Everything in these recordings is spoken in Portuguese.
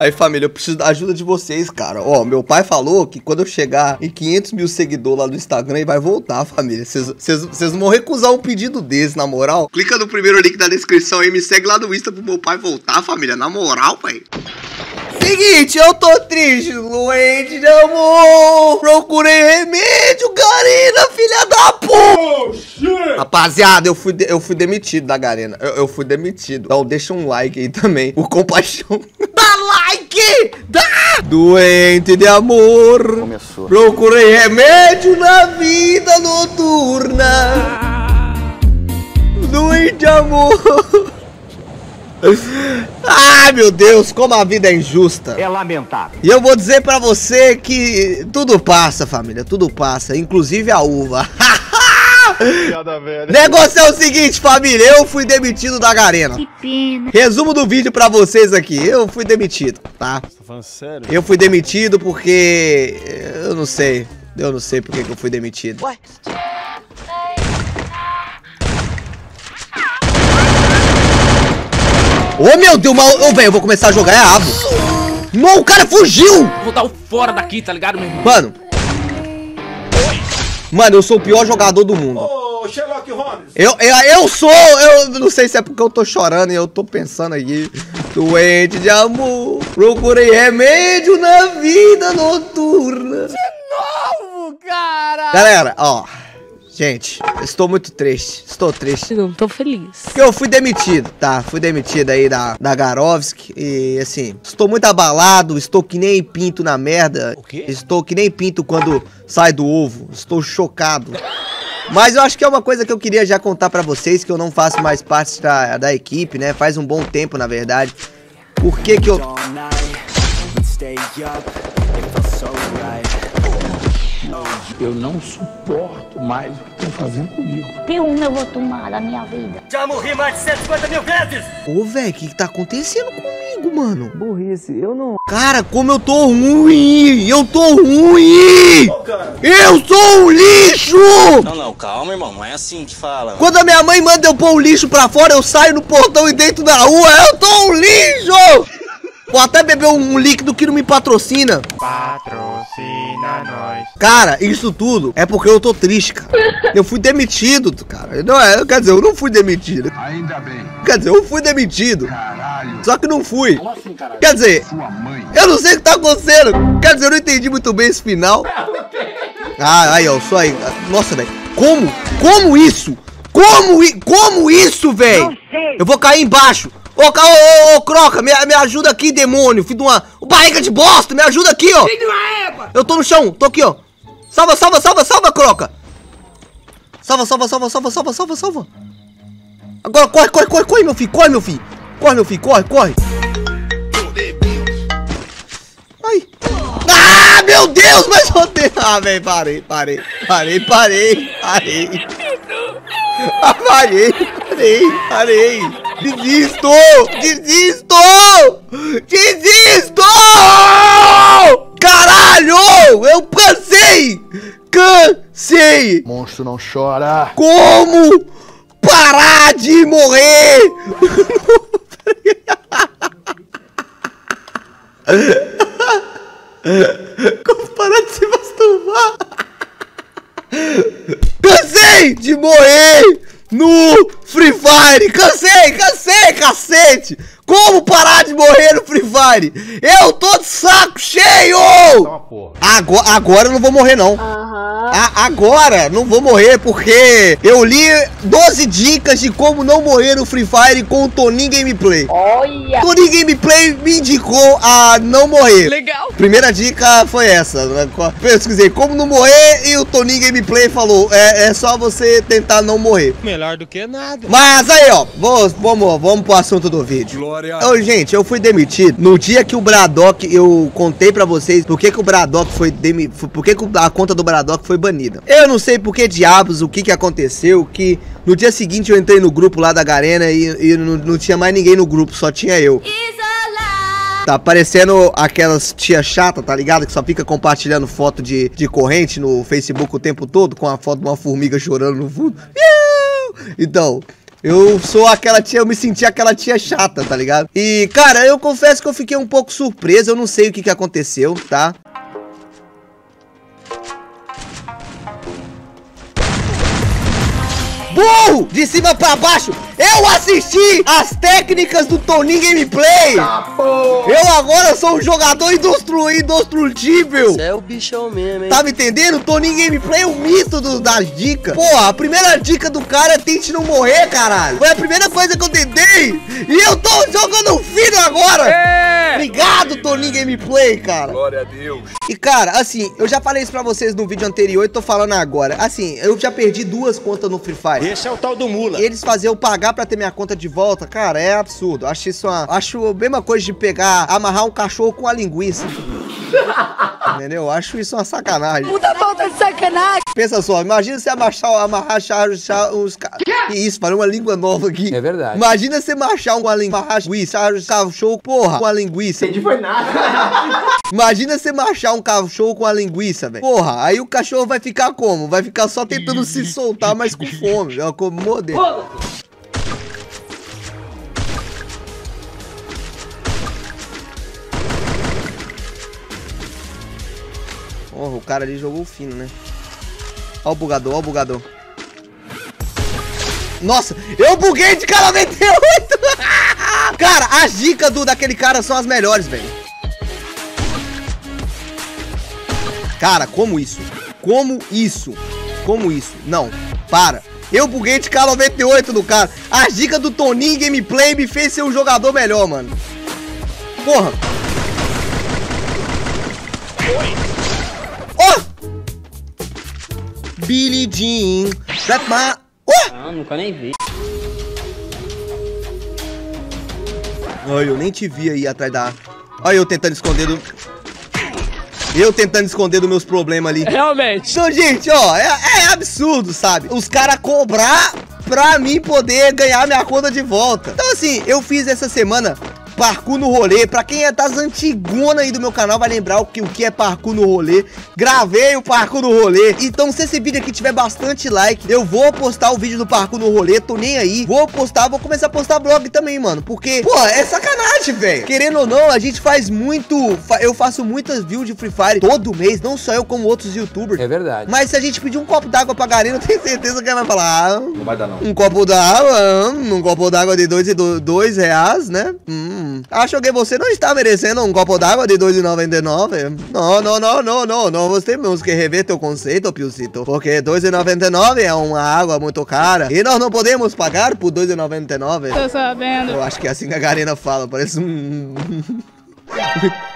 Aí, família, eu preciso da ajuda de vocês, cara. Ó, meu pai falou que quando eu chegar em 500 mil seguidores lá no Instagram, ele vai voltar, família. Vocês vão recusar um pedido desse, na moral? Clica no primeiro link da descrição e me segue lá no Insta pro meu pai voltar, família. Na moral, pai. Seguinte, eu tô triste, doente de amor. Procurei remédio, Garena, filha da puta. Rapaziada, eu fui, eu fui demitido da Garena. Eu, eu fui demitido. Então deixa um like aí também. O compaixão. Dá! Doente de amor. Começou. Procurei remédio na vida noturna. Doente de amor. Ai, meu Deus, como a vida é injusta. É lamentável. E eu vou dizer para você que tudo passa, família, tudo passa, inclusive a uva. Negócio é o seguinte, família, eu fui demitido da Garena. Que pena. Resumo do vídeo pra vocês aqui, eu fui demitido, tá? Você tá falando sério? Eu fui demitido porque... eu não sei, eu não sei porque que eu fui demitido. Ué? Ô, oh, meu Deus, mal... Ô, oh, velho, eu vou começar a jogar é avo. Não, o cara fugiu! Vou dar o fora daqui, tá ligado, meu irmão? Mano. Mano, eu sou o pior jogador do mundo. Ô, Sherlock Holmes. Eu, eu, eu sou... Eu não sei se é porque eu tô chorando e eu tô pensando aqui. Doente de amor. Procurei remédio na vida noturna. De novo, cara. Galera, ó... Gente, estou muito triste. Estou triste. Não tô feliz. Porque eu fui demitido, tá? Fui demitido aí da, da Garovski. E assim, estou muito abalado. Estou que nem pinto na merda. O quê? Estou que nem pinto quando sai do ovo. Estou chocado. Mas eu acho que é uma coisa que eu queria já contar pra vocês, que eu não faço mais parte da, da equipe, né? Faz um bom tempo, na verdade. Por que que eu... Eu não suporto mais o que estão fazendo comigo. Que uma eu vou tomar da minha vida. Já morri mais de 150 mil vezes! Ô, velho, o que, que tá acontecendo comigo, mano? Burrice, eu não... Cara, como eu tô ruim! Eu tô ruim! eu sou um lixo! Não, não, calma, irmão. Não é assim que fala. Quando a minha mãe manda eu pôr o lixo pra fora, eu saio no portão e dentro da rua. Eu tô um lixo! Vou até beber um líquido que não me patrocina. Patrocina nós. Cara, isso tudo é porque eu tô triste, cara. Eu fui demitido, cara. Não é, quer dizer, eu não fui demitido. Ainda bem. Quer dizer, eu fui demitido. Caralho. Só que não fui. Como assim, caralho? Quer dizer, eu não sei o que tá acontecendo. Quer dizer, eu não entendi muito bem esse final. Ah, aí, ó, só aí. Nossa, velho. Como? Como isso? Como, como isso, velho? Eu vou cair embaixo. Ô, ô, ô, ô, Croca, me, me ajuda aqui, demônio, filho de uma... O barriga de bosta, me ajuda aqui, ó. Eu tô no chão, tô aqui, ó. Salva, salva, salva, salva, Croca. Salva, salva, salva, salva, salva, salva, salva. Agora corre, corre, corre, corre, meu filho, corre, meu filho. Corre, meu filho, corre, corre. Ai. Ah, meu Deus, mas eu tenho... Ah, velho, parei, parei, parei, parei, parei. Ah, parei, parei, parei. Desisto! Desisto! Desisto! Caralho! Eu cansei! Cansei! Monstro não chora! Como parar de morrer? Como parar de se masturbar? Cansei de morrer! No Free Fire. Cansei, cansei, cacete. Como parar de morrer no Free Fire? Eu tô de saco cheio! Agora, agora eu não vou morrer, não. A, agora não vou morrer, porque eu li 12 dicas de como não morrer no Free Fire com o Toninho Gameplay. Olha! Toninho Gameplay me indicou a não morrer. Legal! Primeira dica foi essa. Né? Pesquisei como não morrer e o Toninho Gameplay falou: é, é só você tentar não morrer. Melhor do que nada. Mas aí, ó, vamos, vamos, vamos pro assunto do vídeo. Glória Ô, gente, eu fui demitido. No dia que o Braddock, eu contei pra vocês por que, que o Braddock foi demitido. Por que, que a conta do Braddock foi Eu não sei por que diabos, o que que aconteceu, que no dia seguinte eu entrei no grupo lá da Garena e, e não, não tinha mais ninguém no grupo, só tinha eu. Tá parecendo aquelas tia chata, tá ligado? Que só fica compartilhando foto de, de corrente no Facebook o tempo todo, com a foto de uma formiga chorando no fundo. Então, Eu sou aquela tia, eu me senti aquela tia chata, tá ligado? E, cara, eu confesso que eu fiquei um pouco surpreso, eu não sei o que que aconteceu, tá? Burro! De cima pra baixo! Eu assisti as técnicas do Toninho Gameplay! Tá, eu agora sou um jogador indestrutível! Você é o bichão mesmo, hein? Tá me entendendo? Toninho Gameplay é o mito do, das dicas. Porra, a primeira dica do cara é tente não morrer, caralho. Foi a primeira coisa que eu tentei. E eu tô jogando filho agora! É! Obrigado, Toninho Gameplay, cara. Glória a Deus. E, cara, assim, eu já falei isso pra vocês no vídeo anterior e tô falando agora. Assim, eu já perdi duas contas no Free Fire. Esse é o tal do mula. Eles faziam eu pagar pra ter minha conta de volta, cara, é absurdo. Acho isso uma... Acho a mesma coisa de pegar, amarrar um cachorro com a linguiça. Entendeu? Acho isso uma sacanagem. Puta falta de sacanagem. Pensa só, imagina você amarrar, amarrar charros, os Que isso, falei uma língua nova aqui. É verdade. Imagina você marchar uma língua, charros, cachorro, porra, com a linguiça. Entendi foi nada. Imagina você marchar um cachorro com a linguiça, velho. Porra, aí o cachorro vai ficar como? Vai ficar só tentando se soltar, mas com fome, é como morder. Porra, o cara ali jogou fino, né? Ó o bugador, ó o bugador. Nossa, eu buguei de cara 98! cara, as dicas do, daquele cara são as melhores, velho. Cara, como isso? Como isso? Como isso? Não, para. Eu buguei de K98 no cara. As dicas do Toninho Gameplay me fez ser um jogador melhor, mano. Porra. Billy Jean. Rap my... Oh! Ah, nunca nem vi. Olha, eu nem te vi aí atrás da... Olha eu tentando esconder do... Eu tentando esconder dos meus problemas ali. Realmente. Então, gente, ó, é, é absurdo, sabe? Os caras cobrar pra mim poder ganhar minha conta de volta. Então, assim, eu fiz essa semana parkour no rolê. Pra quem é das antigonas aí do meu canal, vai lembrar o que, o que é parkour no rolê. Gravei o parkour no rolê. Então, se esse vídeo aqui tiver bastante like, eu vou postar o vídeo do parkour no rolê. Tô nem aí. Vou postar, vou começar a postar blog também, mano. Porque, pô, é sacanagem, velho. Querendo ou não, a gente faz muito. Eu faço muitas views de Free Fire todo mês. Não só eu, como outros youtubers. É verdade. Mas se a gente pedir um copo d'água pra Garena, eu tenho certeza que ela vai falar. Ah, não vai dar, não. Um copo d'água, um copo d'água de dois, dois reais, né? Hum. Acho que você não está merecendo um copo d'água de 2,99. Não, não, não, não, não, não. Você temos que rever teu conceito, Piucito. Porque 2,99 é uma água muito cara. E nós não podemos pagar por 2,99. Tô sabendo. Eu acho que é assim que a Garena fala. Parece um...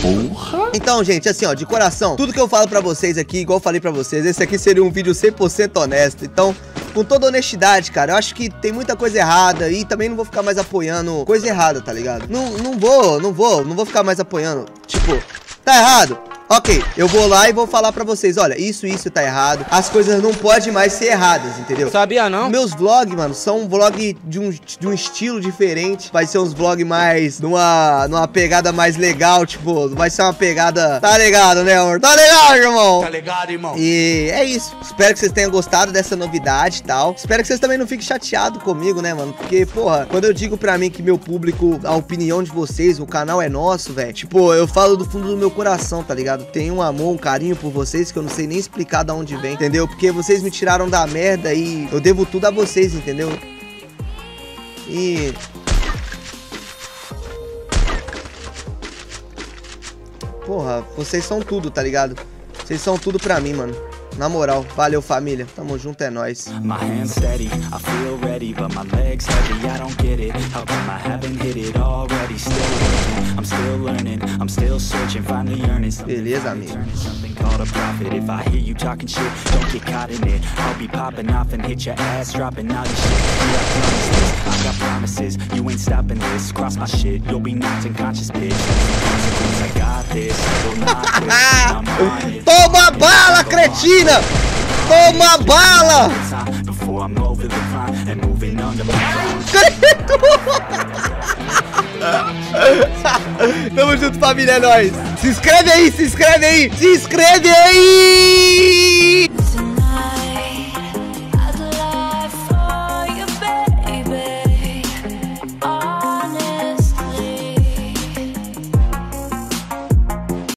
Porra. Então, gente, assim, ó, de coração, tudo que eu falo pra vocês aqui, igual eu falei pra vocês, esse aqui seria um vídeo 100% honesto. Então, com toda honestidade, cara, eu acho que tem muita coisa errada e também não vou ficar mais apoiando coisa errada, tá ligado? Não, não vou, não vou, não vou ficar mais apoiando. Tipo, tá errado? Ok, eu vou lá e vou falar pra vocês, olha, isso, isso tá errado. As coisas não podem mais ser erradas, entendeu? Sabia não? Meus vlogs, mano, são um vlog de um, de um estilo diferente. Vai ser uns vlogs mais, numa, numa pegada mais legal, tipo, vai ser uma pegada... Tá ligado, né, amor? Tá ligado, irmão? Tá ligado, irmão? E é isso. Espero que vocês tenham gostado dessa novidade e tal. Espero que vocês também não fiquem chateados comigo, né, mano? Porque, porra, quando eu digo pra mim que meu público, a opinião de vocês, o canal é nosso, velho. Tipo, eu falo do fundo do meu coração, tá ligado? Ligado? Tenho um amor, um carinho por vocês que eu não sei nem explicar de onde vem, entendeu? Porque vocês me tiraram da merda e eu devo tudo a vocês, entendeu? E... Porra, vocês são tudo, tá ligado? Vocês são tudo pra mim, mano. Na moral, valeu família. Tamo junto, é nóis. My hands steady, I feel ready, but my legs heavy, I don't get it. How come I haven't hit it already? Still I'm still learning, I'm still searching, finally earning Beleza, amigo. Something called a profit. If I hear you talking shit, don't get caught in it. I'll be popping off and hit your ass, dropping all your shit. Promises. You ain't stopping this. Cross my shit, you'll be knocked unconscious, bitch. I got this. Toma bala, cretino! Toma bala! Tamo junto, família, é nóis. Se inscreve aí, se inscreve aí, se inscreve aí!